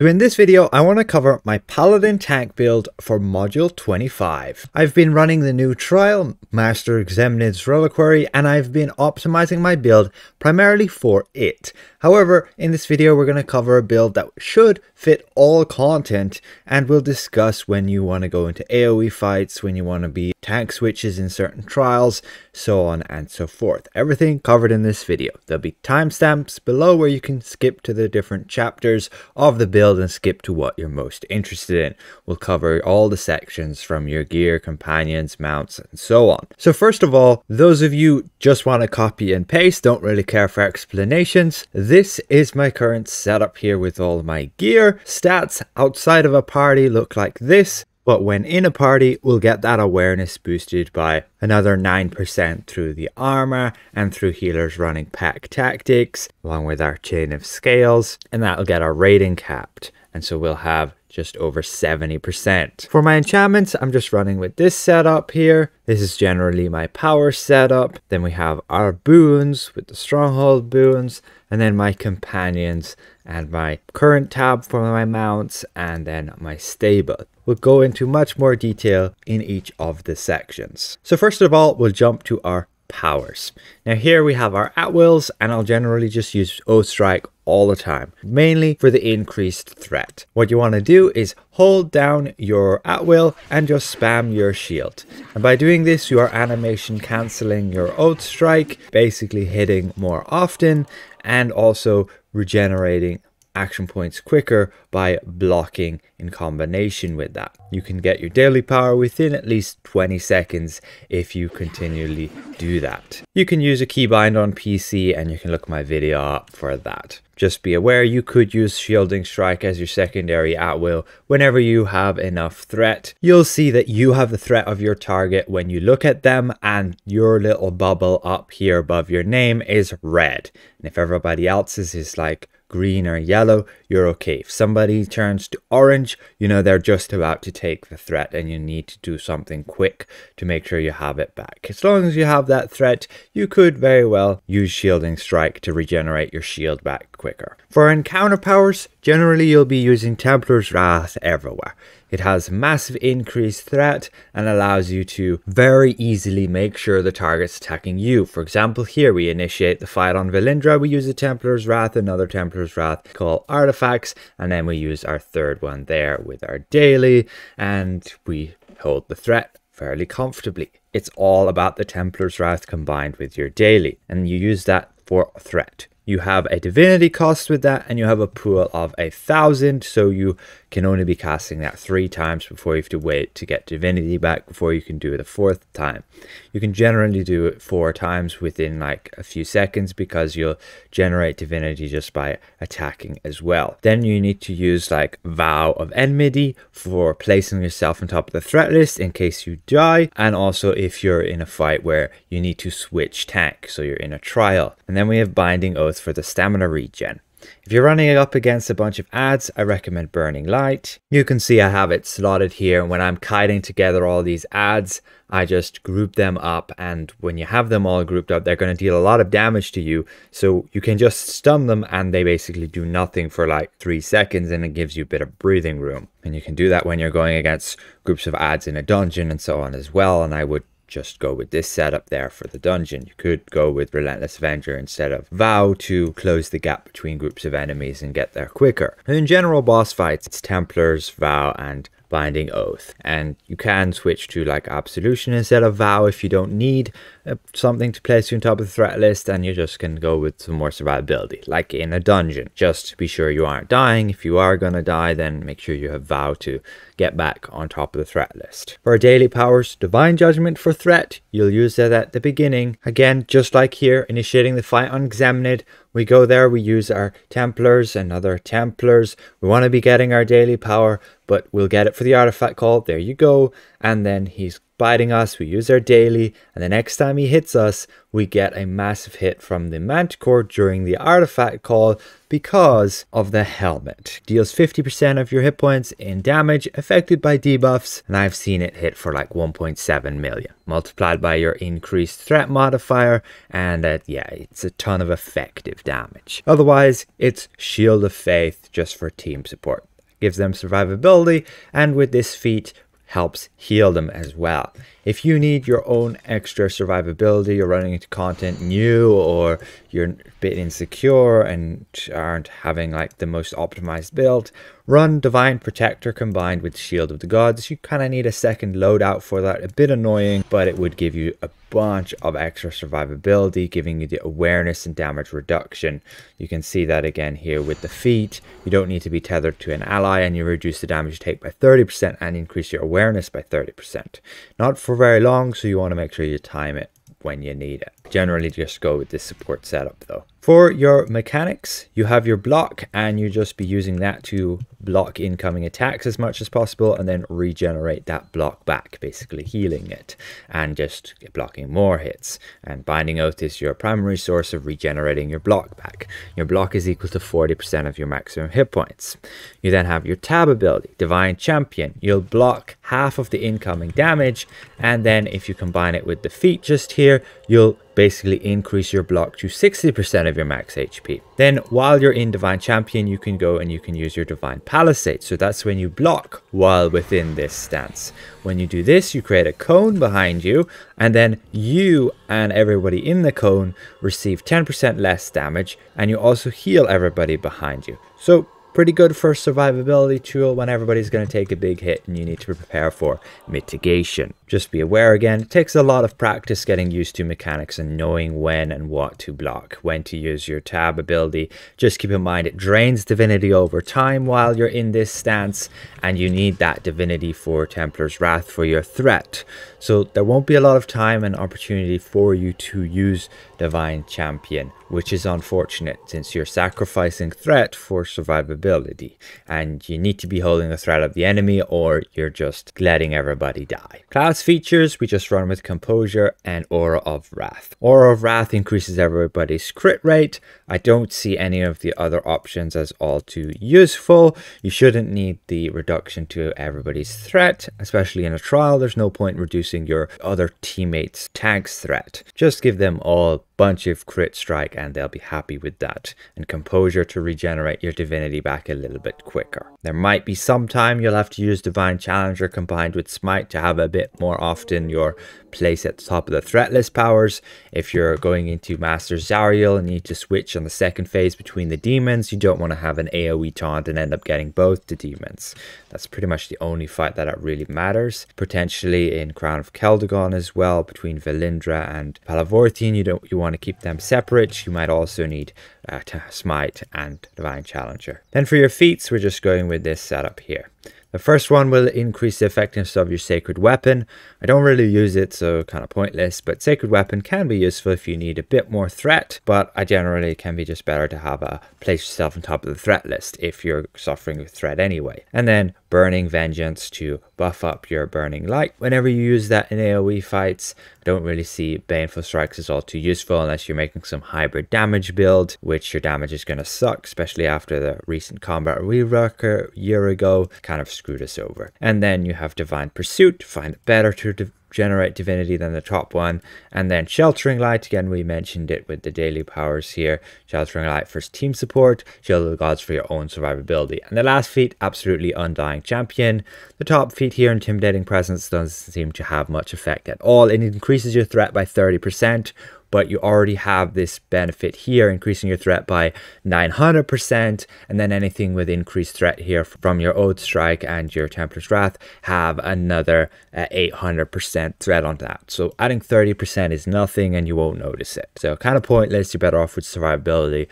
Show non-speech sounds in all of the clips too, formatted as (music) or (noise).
So in this video, I want to cover my Paladin tank build for Module 25. I've been running the new trial, Master Gzemnid's Reliquary, and I've been optimizing my build primarily for it. However, in this video, we're going to cover a build that should fit all content, and we'll discuss when you want to go into AoE fights, when you want to be tank switches in certain trials, so on and so forth. Everything covered in this video. There'll be timestamps below where you can skip to the different chapters of the build and skip to what you're most interested in. We'll cover all the sections from your gear, companions, mounts, and so on. So first of all, those of you just want to copy and paste, don't really care for explanations, this is my current setup here with all my gear. Stats outside of a party look like this but when in a party, we'll get that awareness boosted by another 9% through the armor and through healers running pack tactics, along with our chain of scales, and that'll get our rating capped. And so we'll have just over 70%. For my enchantments, I'm just running with this setup here. This is generally my power setup. Then we have our boons with the stronghold boons, and then my companions and my current tab for my mounts, and then my stable. We'll go into much more detail in each of the sections. So first of all, we'll jump to our powers. Now here we have our at wills and I'll generally just use Oath Strike all the time, mainly for the increased threat. What you want to do is hold down your at will and just spam your shield. And by doing this, you are animation cancelling your Oath Strike, basically hitting more often and also regenerating action points quicker by blocking in combination with that. You can get your daily power within at least 20 seconds if you continually do that. You can use a keybind on PC and you can look my video up for that. Just be aware you could use Shielding Strike as your secondary at will whenever you have enough threat. You'll see that you have the threat of your target when you look at them and your little bubble up here above your name is red. And if everybody else's is like green or yellow, you're okay. If somebody turns to orange, you know they're just about to take the threat and you need to do something quick to make sure you have it back. As long as you have that threat, you could very well use Shielding Strike to regenerate your shield back quicker. For encounter powers, generally you'll be using Templar's Wrath everywhere. It has massive increased threat and allows you to very easily make sure the target's attacking you. For example, here we initiate the fight on Valindra, we use a Templar's Wrath, another Templar's Wrath called Artifacts, and then we use our third one there with our daily, and we hold the threat fairly comfortably. It's all about the Templar's Wrath combined with your daily, and you use that for threat. You have a divinity cost with that, and you have a pool of a thousand, so you can only be casting that three times before you have to wait to get divinity back before you can do it a fourth time. You can generally do it four times within like a few seconds because you'll generate divinity just by attacking as well. Then you need to use like Vow of Enmity for placing yourself on top of the threat list in case you die, and also if you're in a fight where you need to switch tank, so you're in a trial. And then we have Binding Oath for the stamina regen. If you're running it up against a bunch of ads, I recommend Burning Light. You can see I have it slotted here. And when I'm kiting together all these ads, I just group them up. And when you have them all grouped up, they're going to deal a lot of damage to you. So you can just stun them and they basically do nothing for like three seconds and it gives you a bit of breathing room. And you can do that when you're going against groups of ads in a dungeon and so on as well. And I would just go with this setup there for the dungeon. You could go with Relentless Avenger instead of Vow to close the gap between groups of enemies and get there quicker. And in general boss fights, it's Templars, Vow, and Binding Oath. And you can switch to like Absolution instead of Vow if you don't need uh, something to place you on top of the threat list and you just can go with some more survivability, like in a dungeon. Just be sure you aren't dying. If you are gonna die, then make sure you have Vow to get back on top of the threat list. For daily powers, Divine Judgment for threat, you'll use that at the beginning. Again, just like here, initiating the fight on Gzemnid, we go there, we use our Templars and other Templars. We want to be getting our daily power, but we'll get it for the artifact call. There you go. And then he's biting us, we use our daily, and the next time he hits us, we get a massive hit from the Manticore during the artifact call because of the helmet. Deals 50% of your hit points in damage affected by debuffs, and I've seen it hit for like 1.7 million. Multiplied by your increased threat modifier, and uh, yeah, it's a ton of effective damage. Otherwise, it's Shield of Faith just for team support. Gives them survivability, and with this feat, helps heal them as well. If you need your own extra survivability, you're running into content new or you're a bit insecure and aren't having like the most optimized build, run Divine Protector combined with Shield of the Gods. You kind of need a second loadout for that. A bit annoying, but it would give you a bunch of extra survivability, giving you the awareness and damage reduction. You can see that again here with the feat. You don't need to be tethered to an ally and you reduce the damage you take by 30% and increase your awareness by 30%. Not for very long, so you want to make sure you time it when you need it. Generally just go with this support setup though. For your mechanics, you have your block and you just be using that to block incoming attacks as much as possible and then regenerate that block back, basically healing it and just blocking more hits. And Binding Oath is your primary source of regenerating your block back. Your block is equal to 40% of your maximum hit points. You then have your tab ability, Divine Champion. You'll block half of the incoming damage and then if you combine it with the just here, you'll basically increase your block to 60% of your max HP. Then while you're in Divine Champion, you can go and you can use your Divine Palisade. So that's when you block while within this stance. When you do this, you create a cone behind you and then you and everybody in the cone receive 10% less damage and you also heal everybody behind you. So pretty good for survivability tool when everybody's going to take a big hit and you need to prepare for mitigation. Just be aware again, it takes a lot of practice getting used to mechanics and knowing when and what to block, when to use your tab ability. Just keep in mind it drains divinity over time while you're in this stance and you need that divinity for Templar's Wrath for your threat. So there won't be a lot of time and opportunity for you to use Divine Champion, which is unfortunate since you're sacrificing threat for survivability and you need to be holding the threat of the enemy or you're just letting everybody die. Features, we just run with Composure and Aura of Wrath. Aura of Wrath increases everybody's crit rate. I don't see any of the other options as all too useful. You shouldn't need the reduction to everybody's threat, especially in a trial. There's no point reducing your other teammates' tank's threat. Just give them all a bunch of crit strike and they'll be happy with that and composure to regenerate your divinity back a little bit quicker. There might be some time you'll have to use divine challenger combined with smite to have a bit more often your place at the top of the threat list powers. If you're going into Master Zariel and need to switch on the second phase between the demons, you don't want to have an AoE taunt and end up getting both the demons. That's pretty much the only fight that really matters. Potentially in Crown of Keldegonn as well, between Valindra and Palavortine, you don't you want to keep them separate. You might also need uh, Smite and Divine Challenger. Then for your feats, we're just going with this setup here. The first one will increase the effectiveness of your Sacred Weapon. I don't really use it, so kind of pointless, but Sacred Weapon can be useful if you need a bit more threat, but I generally can be just better to have a place yourself on top of the threat list if you're suffering with threat anyway. And then Burning Vengeance to buff up your Burning Light. Whenever you use that in AoE fights, I don't really see Baneful Strikes as all too useful unless you're making some hybrid damage build, which your damage is going to suck, especially after the recent combat reworker a year ago kind of screwed us over. And then you have Divine Pursuit, to find it better to generate divinity than the top one. And then sheltering light again we mentioned it with the daily powers here. Sheltering light for team support shield of the gods for your own survivability. And the last feat absolutely undying champion. The top feat here intimidating presence doesn't seem to have much effect at all. It increases your threat by 30 percent but you already have this benefit here, increasing your threat by 900%, and then anything with increased threat here from your Oath Strike and your Templar's Wrath have another uh, 800% threat on that. So adding 30% is nothing and you won't notice it. So kind of pointless, you're better off with survivability,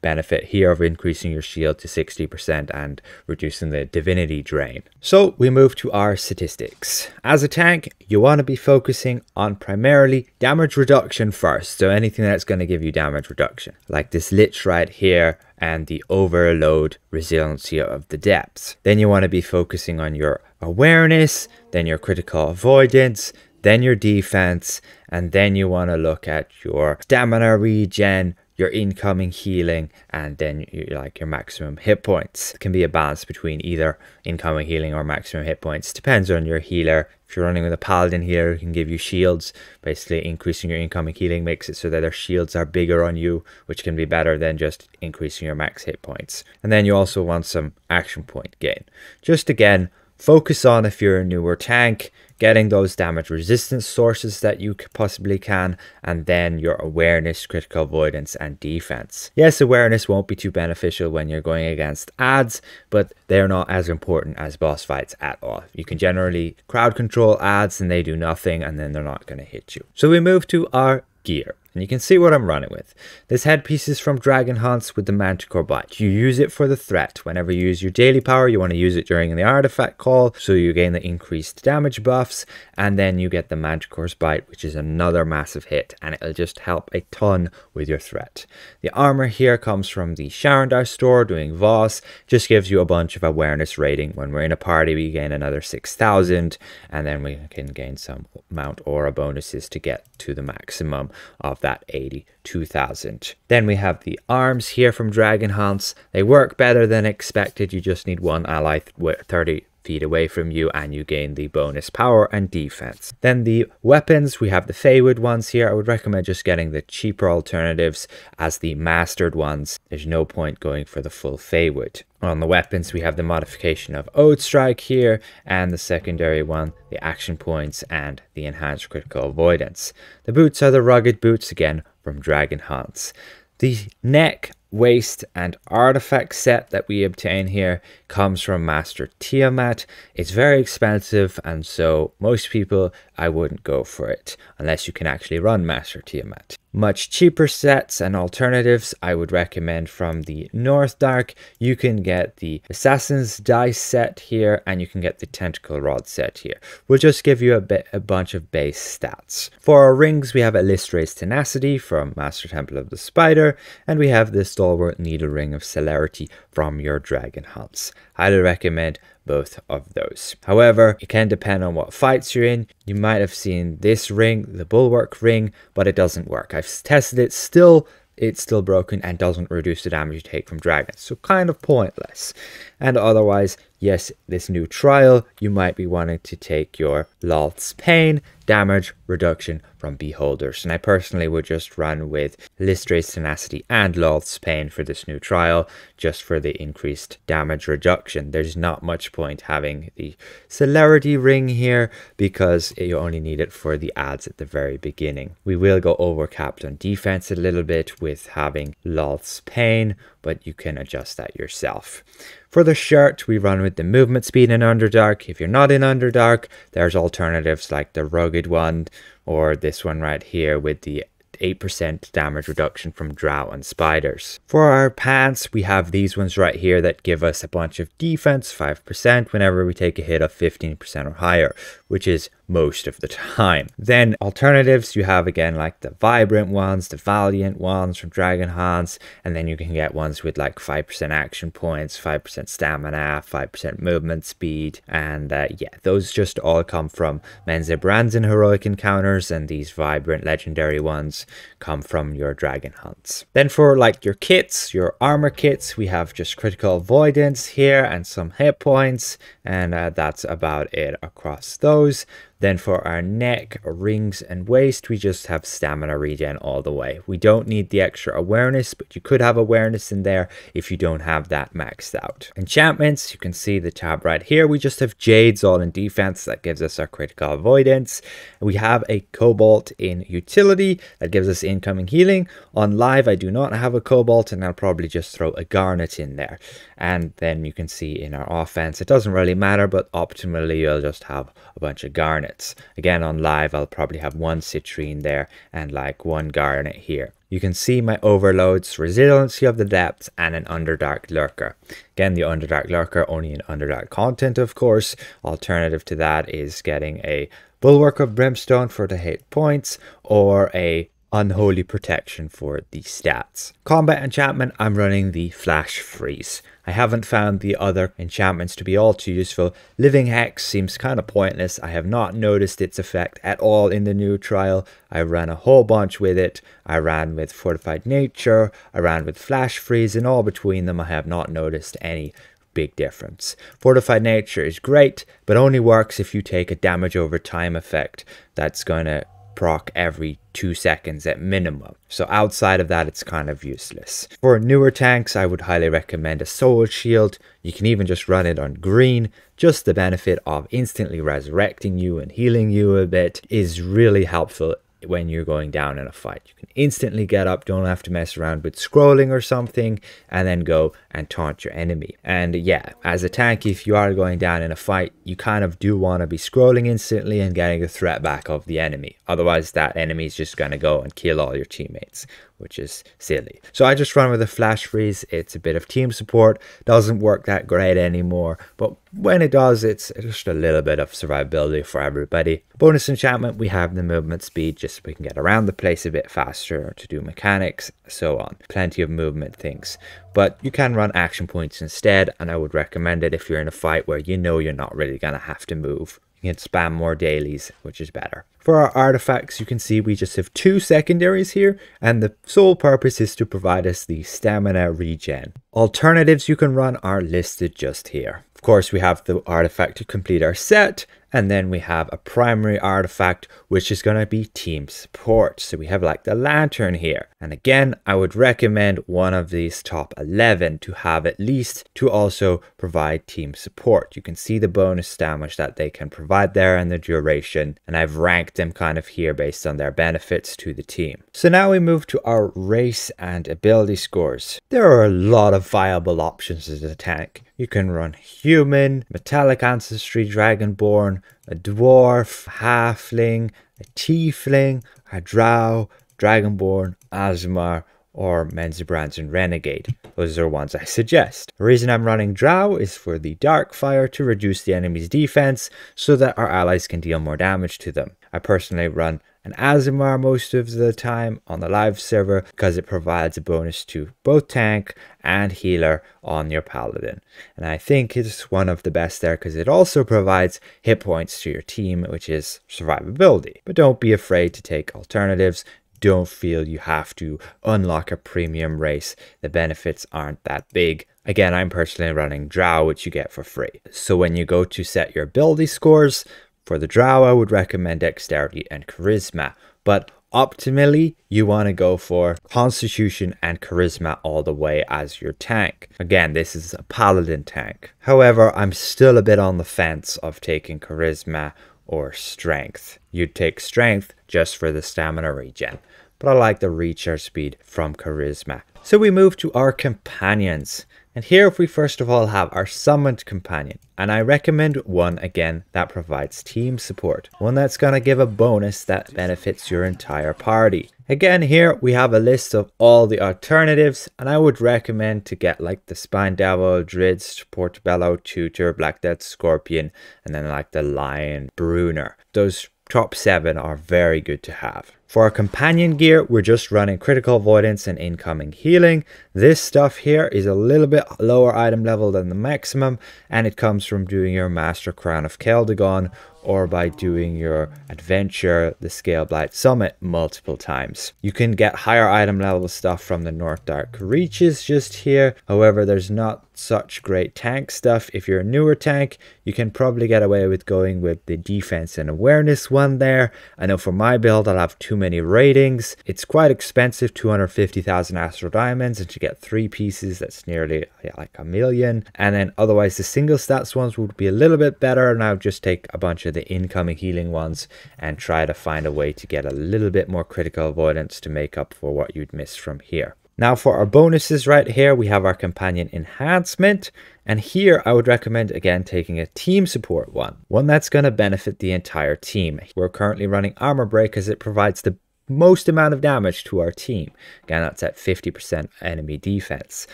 benefit here of increasing your shield to 60% and reducing the divinity drain. So we move to our statistics. As a tank, you want to be focusing on primarily damage reduction first. So anything that's going to give you damage reduction, like this Lich right here and the overload resiliency of the depths. Then you want to be focusing on your awareness, then your critical avoidance, then your defense, and then you want to look at your stamina regen, your incoming healing, and then like your maximum hit points. It can be a balance between either incoming healing or maximum hit points. Depends on your healer. If you're running with a paladin healer, it can give you shields. Basically, increasing your incoming healing makes it so that their shields are bigger on you, which can be better than just increasing your max hit points. And then you also want some action point gain. Just again, focus on if you're a newer tank getting those damage resistance sources that you possibly can, and then your awareness, critical avoidance, and defense. Yes, awareness won't be too beneficial when you're going against ads, but they're not as important as boss fights at all. You can generally crowd control ads and they do nothing, and then they're not going to hit you. So we move to our gear. And you can see what I'm running with. This headpiece is from Dragonhance with the Manticore Bite. You use it for the threat. Whenever you use your daily power, you want to use it during the artifact call, so you gain the increased damage buffs, and then you get the Manticore's Bite, which is another massive hit, and it'll just help a ton with your threat. The armor here comes from the Sharandar store doing Voss, just gives you a bunch of awareness rating. When we're in a party, we gain another 6,000, and then we can gain some Mount Aura bonuses to get to the maximum of that 82,000. Then we have the arms here from Dragonhance. They work better than expected. You just need one ally 30 feet away from you and you gain the bonus power and defense. Then the weapons, we have the Feywood ones here. I would recommend just getting the cheaper alternatives as the mastered ones. There's no point going for the full Feywood. On the weapons, we have the modification of Oath Strike here and the secondary one, the action points and the enhanced critical avoidance. The boots are the rugged boots again from Dragonhance. The neck waist and artifact set that we obtain here comes from Master Tiamat. It's very expensive and so most people I wouldn't go for it unless you can actually run Master Tiamat. Much cheaper sets and alternatives I would recommend from the North Dark. You can get the Assassin's Dice set here and you can get the Tentacle Rod set here. We'll just give you a, bit, a bunch of base stats. For our rings we have Eilistraee's Tenacity from Master Temple of the Spider and we have the Stalwart Needle Ring of Celerity from your Dragonhance. Highly recommend both of those. However, it can depend on what fights you're in. You might have seen this ring, the Bulwark ring, but it doesn't work. I've tested it, still it's still broken and doesn't reduce the damage you take from dragons. So kind of pointless. And otherwise, yes, this new trial, you might be wanting to take your Lolth's Pain damage reduction from Beholders. And I personally would just run with Eilistraee's Tenacity and Lolth's Pain for this new trial, just for the increased damage reduction. There's not much point having the Celerity ring here because you only need it for the ads at the very beginning. We will go over capped on defense a little bit with having Lolth's Pain, but you can adjust that yourself. For the shirt, we run with the movement speed in Underdark. If you're not in Underdark, there's alternatives like the rugged one or this one right here with the 8% damage reduction from drought and spiders. For our pants, we have these ones right here that give us a bunch of defense, 5% whenever we take a hit of 15% or higher, which is most of the time. Then alternatives, you have again like the vibrant ones, the valiant ones from Dragonhance, and then you can get ones with like 5% action points, 5% stamina, 5% movement speed, and uh, yeah, those just all come from Menzoberranzan heroic encounters, and these vibrant legendary ones come from your Dragon Hunts. Then for like your kits, your armor kits, we have just critical avoidance here and some hit points, and uh, that's about it across those. Then for our neck, rings, and waist, we just have stamina regen all the way. We don't need the extra awareness, but you could have awareness in there if you don't have that maxed out. Enchantments, you can see the tab right here. We just have Jades all in defense. That gives us our critical avoidance. We have a Cobalt in utility. That gives us incoming healing. On live, I do not have a Cobalt, and I'll probably just throw a Garnet in there. And then you can see in our offense, it doesn't really matter, but optimally, you'll just have a bunch of Garnet garnets. Again, on live, I'll probably have one citrine there and like one garnet here. you can see my overloads, resiliency of the depths, and an Underdark Lurker. Again, the Underdark Lurker only in Underdark content, of course. Alternative to that is getting a Bulwark of Brimstone for the hit points, or a Unholy Protection for the stats. Combat enchantment, I'm running the Flash Freeze. I haven't found the other enchantments to be all too useful. Living Hex seems kind of pointless. I have not noticed its effect at all in the new trial. I ran a whole bunch with it. I ran with Fortified Nature. I ran with Flash Freeze and all between them I have not noticed any big difference. Fortified Nature is great, but only works if you take a damage over time effect that's going to proc every two seconds at minimum. So outside of that, it's kind of useless. For newer tanks, I would highly recommend a Soul Shield. You can even just run it on green. Just the benefit of instantly resurrecting you and healing you a bit is really helpful when you're going down in a fight. You can instantly get up, don't have to mess around with scrolling or something, and then go and taunt your enemy. And yeah, as a tank, if you are going down in a fight, you kind of do want to be scrolling instantly and getting the threat back of the enemy. Otherwise, that enemy is just going to go and kill all your teammates, which is silly. So I just run with a flash freeze. It's a bit of team support. Doesn't work that great anymore, but when it does, it's just a little bit of survivability for everybody. Bonus enchantment, we have the movement speed, just so we can get around the place a bit faster to do mechanics, so on. Plenty of movement things. But you can run action points instead, and I would recommend it if you're in a fight where you know you're not really going to have to move. You can spam more dailies, which is better. For our artifacts, you can see we just have two secondaries here, and the sole purpose is to provide us the stamina regen. Alternatives you can run are listed just here. Of course, we have the artifact to complete our set, and then we have a primary artifact, which is going to be team support. So we have like the lantern here. And again, I would recommend one of these top 11 to have at least to also provide team support. You can see the bonus damage that they can provide there and the duration. And I've ranked them kind of here based on their benefits to the team. So now we move to our race and ability scores. There are a lot of viable options as a tank. You can run human, metallic ancestry, dragonborn, a dwarf, halfling, a tiefling, a drow, dragonborn, Aasimar, or Menzoberranzan and Renegade. Those are ones I suggest. The reason I'm running Drow is for the Dark Fire to reduce the enemy's defense so that our allies can deal more damage to them. I personally run an Aasimar most of the time on the live server because it provides a bonus to both tank and healer on your paladin. And I think it's one of the best there because it also provides hit points to your team, which is survivability. But don't be afraid to take alternatives. Don't feel you have to unlock a premium race. The benefits aren't that big. Again, I'm personally running Drow, which you get for free. So when you go to set your ability scores, for the Drow, I would recommend Dexterity and Charisma, but optimally, you want to go for Constitution and Charisma all the way as your tank. Again, this is a Paladin tank. However, I'm still a bit on the fence of taking Charisma or Strength. You'd take Strength just for the stamina regen, but I like the recharge speed from Charisma. So we move to our companions. And here if we first of all have our summoned companion, and I recommend one again that provides team support, one that's going to give a bonus that benefits your entire party. Again here we have a list of all the alternatives and I would recommend to get like the Spine Devil, Drizzt, Portobello, Tutor, Black Death Scorpion, and then like the Lion, Bruenor. Those top 7 are very good to have. For our companion gear, we're just running critical avoidance and incoming healing. This stuff here is a little bit lower item level than the maximum, and it comes from doing your Master Crown of Keldegonn or by doing your adventure, the Scaleblight Summit, multiple times. You can get higher item level stuff from the North Dark Reaches just here. However, there's not such great tank stuff. If you're a newer tank, you can probably get away with going with the defense and awareness one there. I know for my build, I'll have too many ratings. It's quite expensive, 250,000 Astral Diamonds, and to get three pieces, that's nearly yeah, like a million. And then otherwise, the single stats ones would be a little bit better, and I would just take a bunch of the incoming healing ones and try to find a way to get a little bit more critical avoidance to make up for what you'd miss from here. Now for our bonuses right here, we have our companion enhancement. And here I would recommend again taking a team support one, one that's going to benefit the entire team. We're currently running armor break as it provides the most amount of damage to our team. Again, that's at 50% enemy defense.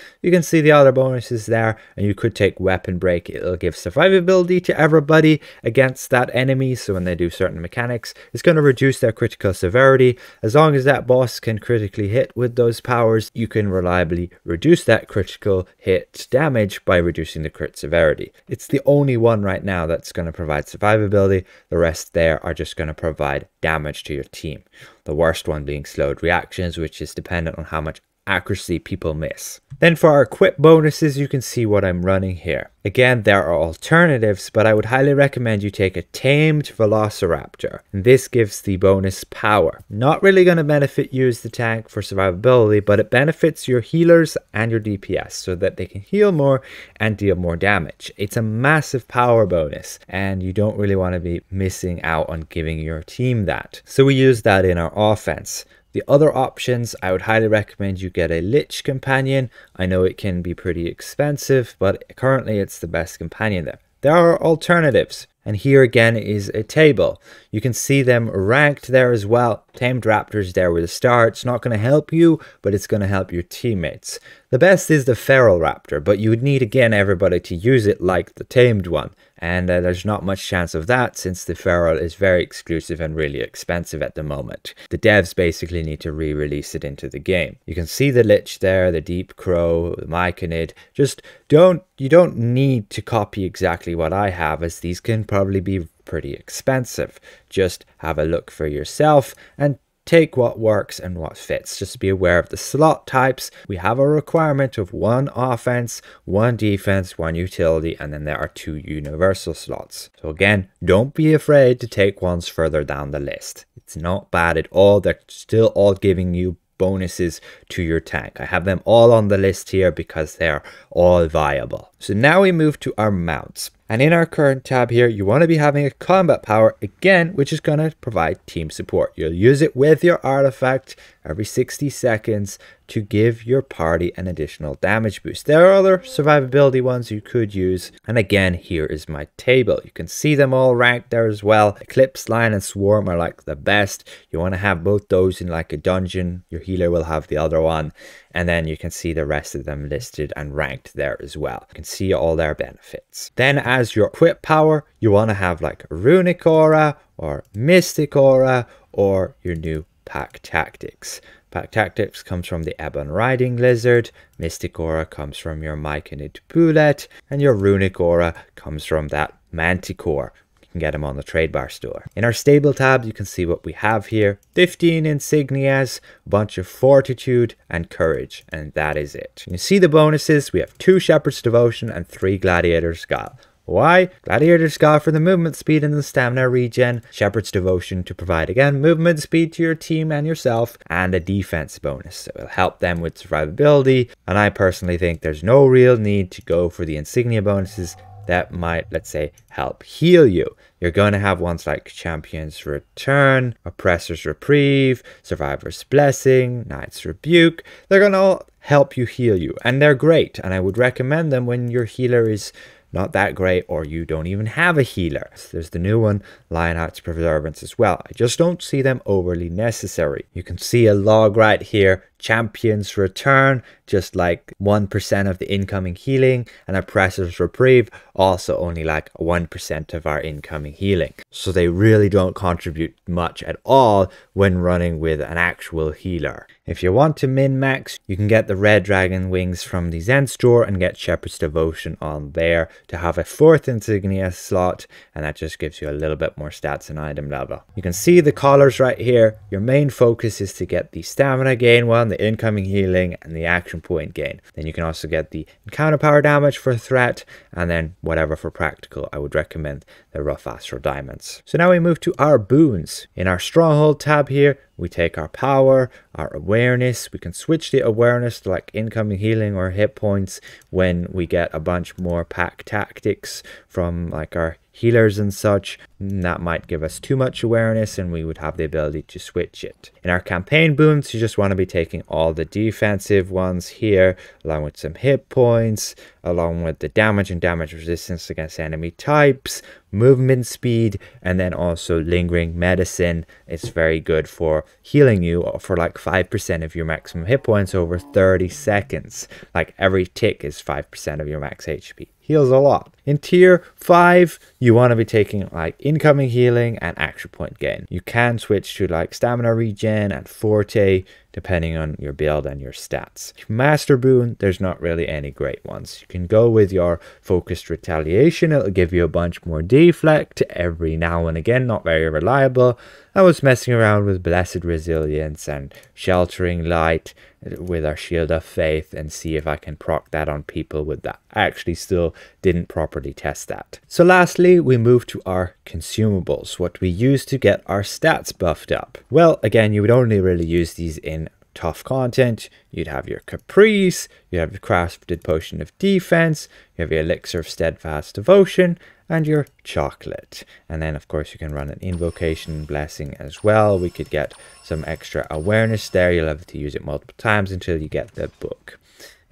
You can see the other bonuses there, and you could take weapon break. It'll give survivability to everybody against that enemy. So when they do certain mechanics, it's going to reduce their critical severity. As long as that boss can critically hit with those powers, you can reliably reduce that critical hit damage by reducing the crit severity. It's the only one right now that's going to provide survivability. The rest there are just going to provide damage to your team. The worst one being slowed reactions, which is dependent on how much accuracy people miss. Then for our equip bonuses, you can see what I'm running here. Again, there are alternatives, but I would highly recommend you take a tamed Velociraptor. And this gives the bonus power. Not really going to benefit you as the tank for survivability, but it benefits your healers and your DPS so that they can heal more and deal more damage. It's a massive power bonus, and you don't really want to be missing out on giving your team that. So we use that in our offense. The other options, I would highly recommend you get a Lich companion. I know it can be pretty expensive, but currently it's the best companion there. There are alternatives. And here again is a table. You can see them ranked there as well. Tamed Raptors there with a star. It's not going to help you, but it's going to help your teammates. The best is the Feral Raptor, but you would need again everybody to use it like the Tamed one. And uh, there's not much chance of that since the Feral is very exclusive and really expensive at the moment. The devs basically need to re-release it into the game. You can see the Lich there, the Deep Crow, the Myconid. Just don't, you don't need to copy exactly what I have as these can probably be pretty expensive. Just have a look for yourself and take what works and what fits. Just be aware of the slot types. We have a requirement of one offense, one defense, one utility, and then there are two universal slots. So again, don't be afraid to take ones further down the list. It's not bad at all. They're still all giving you bonuses to your tank. I have them all on the list here because they're all viable. So now we move to our mounts. And in our current tab here, you want to be having a combat power again, which is going to provide team support. You'll use it with your artifact every 60 seconds to give your party an additional damage boost. There are other survivability ones you could use. And again, here is my table. You can see them all ranked there as well. Eclipse, Lion, and Swarm are like the best. You want to have both those in like a dungeon. Your healer will have the other one and then you can see the rest of them listed and ranked there as well. You can see all their benefits. Then as your equip power, you want to have like Runic Aura or Mystic Aura or your new Pack Tactics. Pack Tactics comes from the Ebon Riding Lizard, Mystic Aura comes from your Myconid Bullet, and your Runic Aura comes from that Manticore, You can get them on the trade bar store. In our stable tab, you can see what we have here. 15 insignias, a bunch of fortitude and courage, and that is it. You see the bonuses, we have two Shepherd's Devotion and three Gladiator's Guile. Why? Gladiator's Guile for the movement speed and the stamina regen, Shepherd's Devotion to provide again movement speed to your team and yourself, and a defense bonus. So it'll help them with survivability, and I personally think there's no real need to go for the insignia bonuses that might, let's say, help heal you. You're going to have ones like Champion's Return, Oppressor's Reprieve, Survivor's Blessing, Knight's Rebuke. They're going to all help you heal you, and they're great. And I would recommend them when your healer is not that great or you don't even have a healer. There's the new one, Lionheart's Preservance as well. I just don't see them overly necessary. You can see a log right here champions return, just like 1% of the incoming healing, and oppressors reprieve, also only like 1% of our incoming healing. So they really don't contribute much at all when running with an actual healer. If you want to min-max, you can get the red dragon wings from the Zen store and get Shepherd's Devotion on there to have a fourth insignia slot, and that just gives you a little bit more stats and item level. You can see the collars right here. Your main focus is to get the stamina gain one, the incoming healing, and the action point gain. Then you can also get the encounter power damage for threat, and then whatever for practical. I would recommend the rough astral diamonds. So now we move to our boons. In our stronghold tab here, we take our power, our awareness. We can switch the awareness to like incoming healing or hit points when we get a bunch more pack tactics from like our healers and such, that might give us too much awareness and we would have the ability to switch it. In our campaign boons, you just want to be taking all the defensive ones here, along with some hit points, along with the damage and damage resistance against enemy types, movement speed, and then also lingering medicine. It's very good for healing you for like 5% of your maximum hit points over 30 seconds. Like every tick is 5% of your max HP heals a lot. In tier 5, you want to be taking like incoming healing and action point gain. You can switch to like stamina regen and forte depending on your build and your stats. Master boon, there's not really any great ones. You can go with your focused retaliation, it'll give you a bunch more deflect every now and again, not very reliable. I was messing around with blessed resilience and sheltering light with our shield of faith and see if I can proc that on people with that. I actually still didn't properly test that. So lastly, we move to our consumables, what we use to get our stats buffed up. Well, again, you would only really use these in tough content. You'd have your caprice, you have your crafted potion of defense, you have your elixir of steadfast devotion, and your chocolate. And then, of course, you can run an invocation blessing as well. We could get some extra awareness there. You'll have to use it multiple times until you get the book.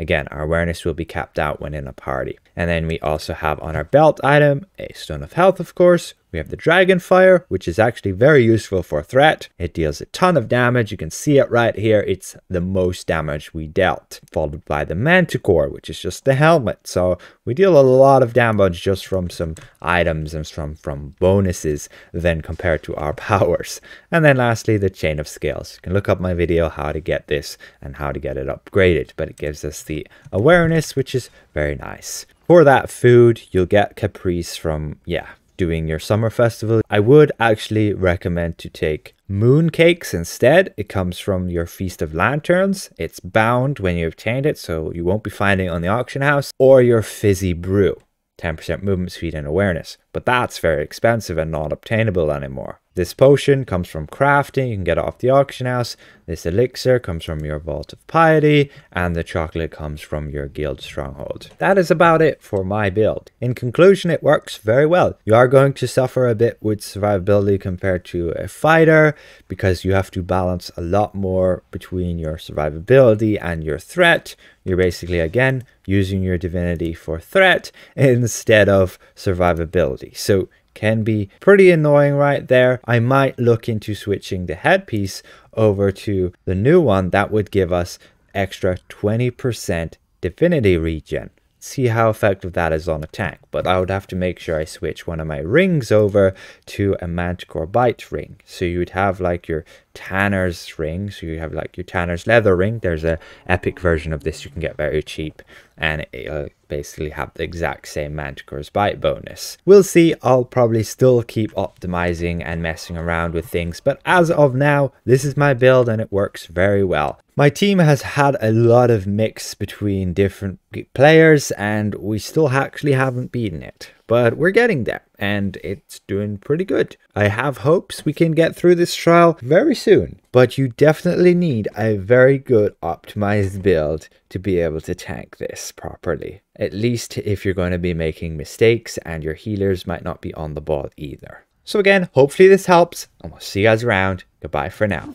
Again, our awareness will be capped out when in a party. And then we also have on our belt item a stone of health, of course, we have the Dragon Fire, which is actually very useful for threat. It deals a ton of damage. You can see it right here. It's the most damage we dealt. Followed by the Manticore, which is just the helmet. So we deal a lot of damage just from some items and from, from bonuses then compared to our (laughs) powers. And then lastly, the Chain of Scales. You can look up my video how to get this and how to get it upgraded. But it gives us the awareness, which is very nice. For that food, you'll get Caprice from, yeah, doing your summer festival, I would actually recommend to take moon cakes instead. It comes from your Feast of Lanterns. It's bound when you obtained it, so you won't be finding it on the auction house, or your fizzy brew. 10% movement speed and awareness, but that's very expensive and not obtainable anymore. This potion comes from crafting, you can get it off the auction house. This elixir comes from your Vault of Piety, and the chocolate comes from your Guild Stronghold. That is about it for my build. In conclusion, it works very well. You are going to suffer a bit with survivability compared to a fighter, because you have to balance a lot more between your survivability and your threat. You're basically, again, using your divinity for threat (laughs) instead of survivability. So can be pretty annoying right there. I might look into switching the headpiece over to the new one that would give us extra 20% divinity regen see how effective that is on a tank. But I would have to make sure I switch one of my rings over to a Manticore Bite ring. So you would have like your Tanner's ring. So you have like your Tanner's leather ring. There's a epic version of this you can get very cheap. And it'll uh, basically have the exact same Manticore's Bite bonus. We'll see. I'll probably still keep optimizing and messing around with things. But as of now, this is my build and it works very well. My team has had a lot of mix between different players and we still actually haven't beaten it. But we're getting there and it's doing pretty good. I have hopes we can get through this trial very soon. But you definitely need a very good optimized build to be able to tank this properly. At least if you're going to be making mistakes and your healers might not be on the ball either. So again, hopefully this helps and we'll see you guys around. Goodbye for now.